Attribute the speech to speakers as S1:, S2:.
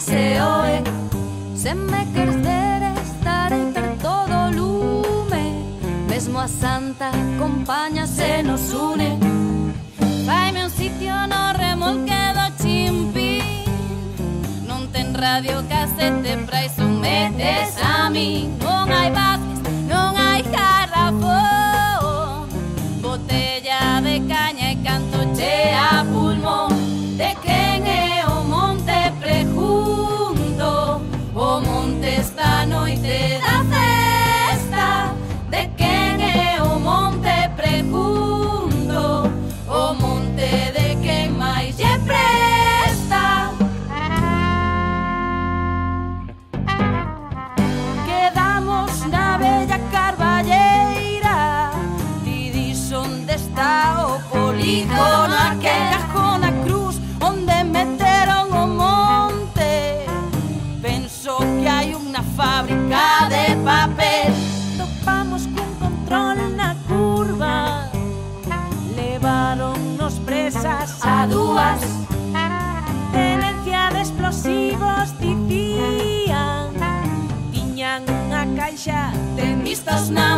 S1: se oe. Se me queres A santa compaña se nos une. Faime un sitio no remolque do chimpín. Non ten radio casete pra iso metes a mí
S2: Fijo con a cruz onde meteron o monte. Penso que hai unha fábrica de papel. Topamos cun control na curva. Levaronnos presas a dúas. Tenencia de explosivos dicían Tiñan unha caixa de mistos na